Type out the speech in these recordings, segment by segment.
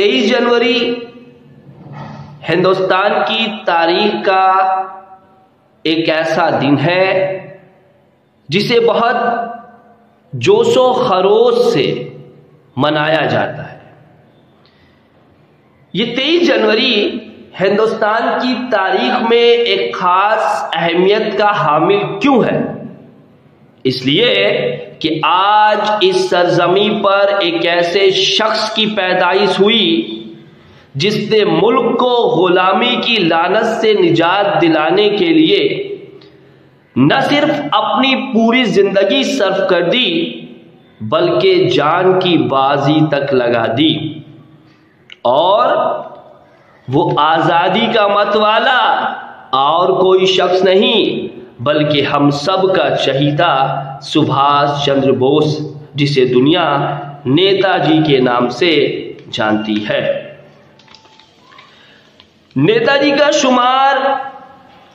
तेईस जनवरी हिंदुस्तान की तारीख का एक ऐसा दिन है, जिसे बहुत जोशो खरोश से मनाया जाता है। ये तेईस जनवरी हिंदुस्तान की तारीख में एक खास अहमियत का हामिल क्यों है? इसलिए कि आज इस सरजमी पर एक ऐसे शख्स की पैदाइश हुई, जिसने मुल्क को गुलामी की लानत से निजात दिलाने के लिए न सिर्फ़ अपनी पूरी ज़िंदगी सर्फ कर दी, बल्कि जान की बाजी तक लगा दी। और वो आज़ादी का मत वाला और कोई शख्स नहीं बल्कि हम सब का चहीता सुभाष चंद्र बोस, जिसे दुनिया नेताजी के नाम से जानती है। नेताजी का शुमार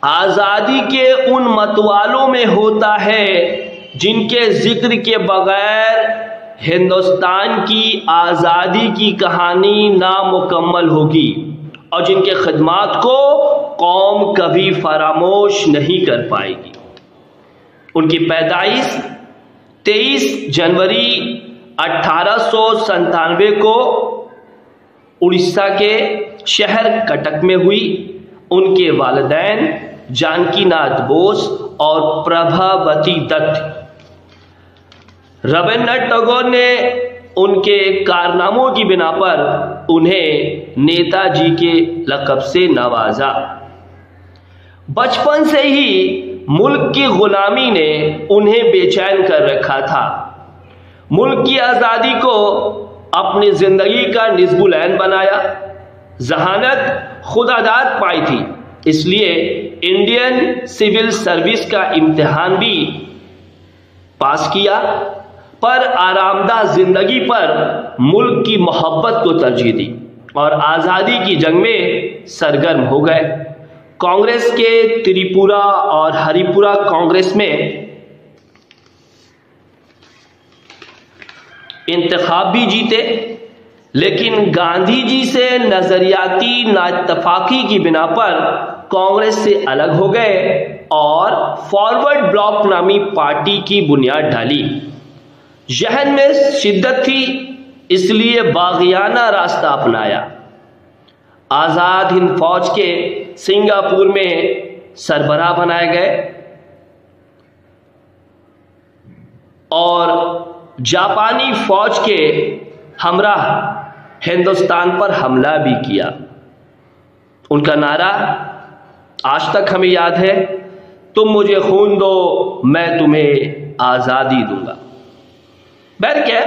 आज़ादी के उन मतवालों में होता है, जिनके ज़िक्र के बगैर हिंदुस्तान की आज़ादी की कहानी नामुकम्मल होगी। और जिनके खदमात को कौम कभी फरामोश नहीं कर पाएगी। उनकी पैदाइश 23 जनवरी अठारह को उड़ीसा के शहर कटक में हुई। उनके वालदेन जानकीनाथ बोस और प्रभावती दत्त। रविन्द्रनाथ टैगोर ने उनके कारनामों की बिना पर उन्हें नेताजी के लकब से नवाजा। बचपन से ही मुल्क की गुलामी ने उन्हें बेचैन कर रखा था। मुल्क की आज़ादी को अपनी ज़िंदगी का निजबुलैन बनाया। जहानत खुदादात पाई थी। इसलिए इंडियन सिविल सर्विस का इम्तिहान भी पास किया। पर आरामदा ज़िंदगी पर मुल्क की मोहब्बत को तरजीह दी और आज़ादी की जंग में सरगर्म हो गए। कांग्रेस के त्रिपुरा और हरिपुरा कांग्रेस में इंतखाब भी जीते, लेकिन गांधी जी से नजरियाती नातफाकी की बिना पर कांग्रेस से अलग हो गए और फॉरवर्ड ब्लॉक नामी पार्टी की बुनियाद डाली जहन में शिद्दत थी, इसलिए बागियाना रास्ता अपनाया। आज़ाद हिंद फौज के सिंगापुर में सरबराह बनाए गए और जापानी फौज के हमरा हिंदुस्तान पर हमला भी किया। उनका नारा, आज तक हमें याद है, तुम मुझे खून दो, मैं तुम्हें आज़ादी दूँगा। बैर क्या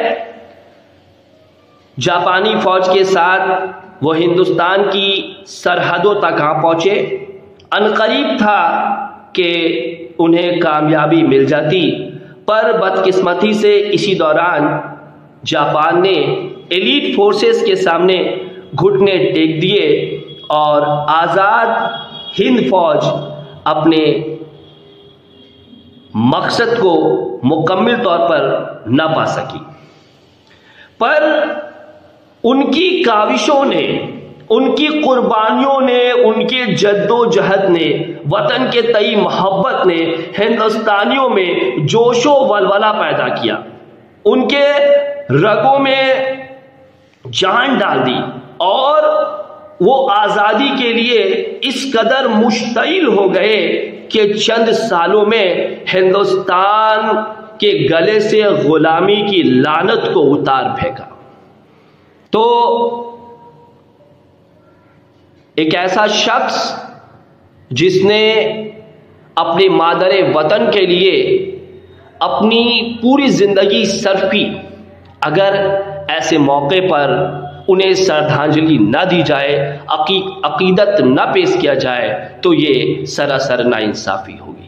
जापानी फौज के साथ वो हिंदुस्तान की सरहदों तक आ पहुँचे? अनकरीब था कि उन्हें कामयाबी मिल जाती, पर बदकिस्मती से इसी दौरान जापान ने एलिट फोर्सेस के सामने घुटने टेक दिए और आज़ाद हिंद फौज अपने मकसद को मुकम्मल तौर पर न पा सकी। पर उनकी काविशों ने, उनकी कुर्बानियों ने, उनके जद्दोजहद ने, वतन के तई मोहब्बत ने, हिंदुस्तानियों में जोशो वलवला पैदा किया। उनके रगों में जान डाल दी और वो आज़ादी के लिए इस कदर मुश्तिल हो गए कि चंद सालों में हिंदुस्तान के गले से गुलामी की लानत को उतार फेंका। तो एक ऐसा शख्स जिसने अपने मादर वतन के लिए अपनी पूरी ज़िंदगी सर्फ की अगर ऐसे मौके पर उन्हें श्रद्धांजलि ना दी जाए अकी, अकीदत ना पेश किया जाए तो ये सरासर नाइंसाफ़ी होगी।